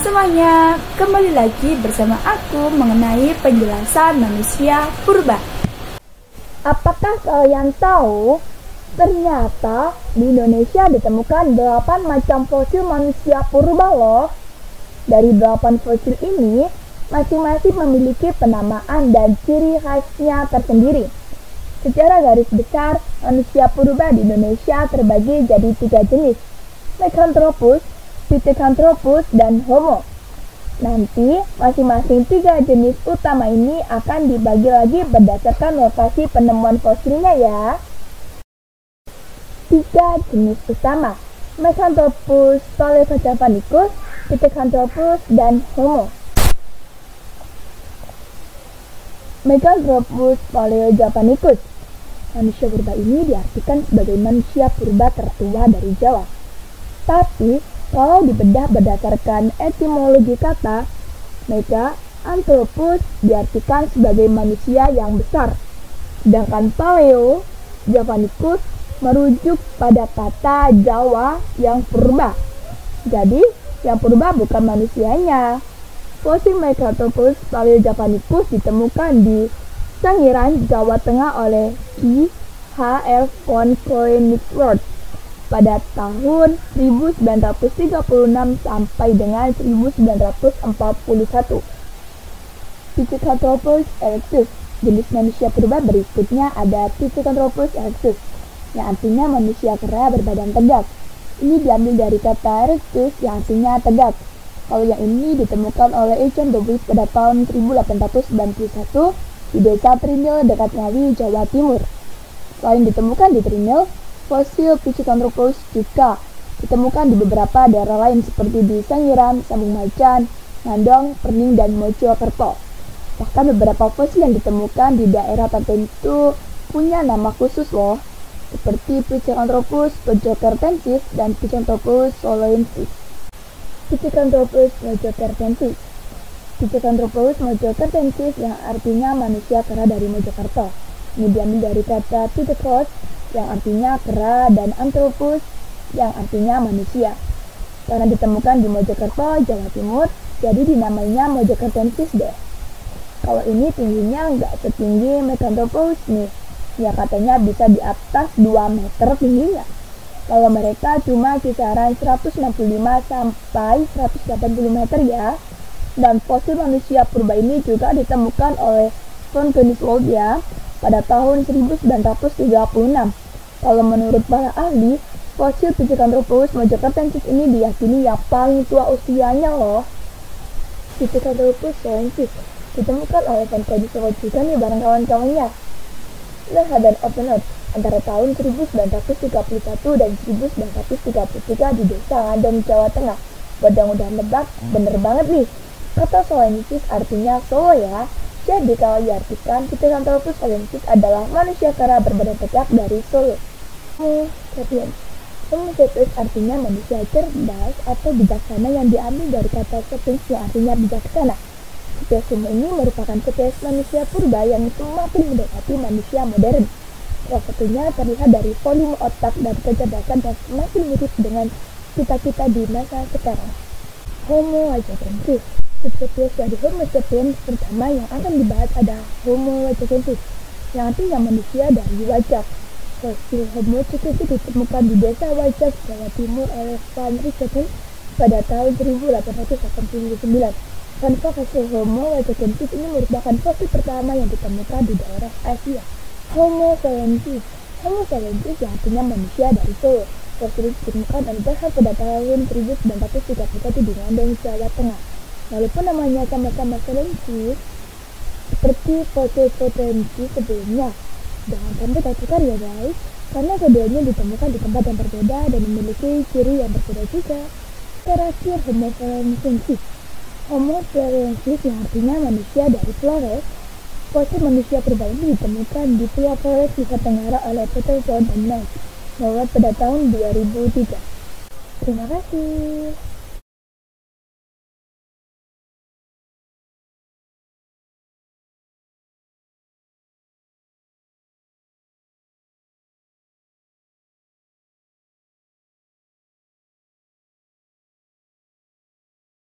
Semuanya, kembali lagi bersama aku mengenai penjelasan manusia purba. Apakah kalian tahu ternyata di Indonesia ditemukan 8 macam fosil manusia purba loh. Dari 8 fosil ini, masing-masing memiliki penamaan dan ciri khasnya tersendiri. Secara garis besar, manusia purba di Indonesia terbagi jadi tiga jenis, Lycanthropus, Pithecanthropus, dan Homo. Nanti, masing-masing tiga jenis utama ini akan dibagi lagi berdasarkan lokasi penemuan fosilnya ya. Tiga jenis utama, Mecanthropus paleojavanicus, Pithecanthropus, dan Homo. Mecanthropus paleojavanicus Manusia purba ini diartikan sebagai manusia purba tertua dari Jawa. Tapi, kalau dibedah berdasarkan etimologi kata, Mega Anthropus diartikan sebagai manusia yang besar. Sedangkan Paleo Javanicus merujuk pada kata Jawa yang purba. Jadi, yang purba bukan manusianya. Fosil Megatopus Paleo Javanicus ditemukan di Sangiran, Jawa Tengah oleh Ki H. F. von Koenigswerd pada tahun 1936 sampai dengan 1941. Pithecanthropus erectus Jenis manusia purba berikutnya ada Pithecanthropus erectus, yang artinya manusia kera berbadan tegak. Ini diambil dari kata erectus yang artinya tegak. Kalau yang ini ditemukan oleh Econ Dobris pada tahun 1891 di desa Trinil dekat Ngawi, Jawa Timur. Selain ditemukan di Trinil, Fosil Pithecanthropus juga ditemukan di beberapa daerah lain seperti di Sangiran, Sambung Macan, Nandong, Perning, dan Mojokerto. Bahkan beberapa fosil yang ditemukan di daerah tertentu punya nama khusus loh, seperti Pithecanthropus mojokertensis dan Pithecanthropus soloensis. Pithecanthropus mojokertensis Pithecanthropus mojokertensis yang artinya manusia kera dari Mojokerto. Ini dari kata Pithecanthropus yang artinya kera, dan anthropus yang artinya manusia. Karena ditemukan di Mojokerto, Jawa Timur, jadi dinamainya Mojokertensis deh. Kalau ini tingginya nggak setinggi Mecanthropus nih, ya katanya bisa di atas 2 meter tingginya. Kalau mereka cuma kisaran 165 sampai 180 meter ya. Dan fosil manusia purba ini juga ditemukan oleh von Königswald ya pada tahun 1936. Kalau menurut para ahli, fosil Pithecanthropus mojokertensis ini diyakini yang paling tua usianya loh. Pithecanthropus solensis ditemukan oleh Van Königswald juga nih barang kawan-kawannya. Leha dan Open Earth antara tahun 1931 dan 1933 di desa Ngadong, Jawa Tengah. Badang udah lebak, bener banget nih. Kata Solensis artinya Solo ya, jadi kalau diartikan, Pithecanthropus olensis adalah manusia kera berbadan tegak dari Solo. Homo sapiens Homo sapiens artinya manusia cerdas atau bijaksana yang diambil dari kata sapiens yang artinya bijaksana. Spesies ini merupakan spesies manusia purba yang semakin mendekati manusia modern. Salah satunya terlihat dari volume otak dan kecerdasan yang semakin mirip dengan kita-kita di masa sekarang. Homo heidelbergensis Subspesies dari Homo sapiens pertama yang akan dibahas ada Homo heidelbergensis yang artinya manusia dari wajah. Fosil Homo heidelbergensis ditemukan di desa Wajak, Jawa Timur oleh Van Richten pada tahun 1889. Tanpa fosil Homo heidelbergensis ini merupakan fosil pertama yang ditemukan di daerah Asia. Homo sapiens Homo sapiens yang artinya manusia dari Solo. Fosil ditemukan dibahas pada tahun 1931 di Nandong, Jawa Tengah. Walaupun namanya sama-sama selensis, seperti fosil potensi sebelumnya. Jangan sampai tertukar ya guys, karena keduanya ditemukan di tempat yang berbeda dan memiliki ciri yang berbeda juga. Terakhir, Homo florensis. Homo florensis yang artinya manusia dari Flores. Fosil manusia purba ditemukan di Pulau Flores, Nusa Tenggara oleh Peter John dan Knight, pada tahun 2003. Terima kasih.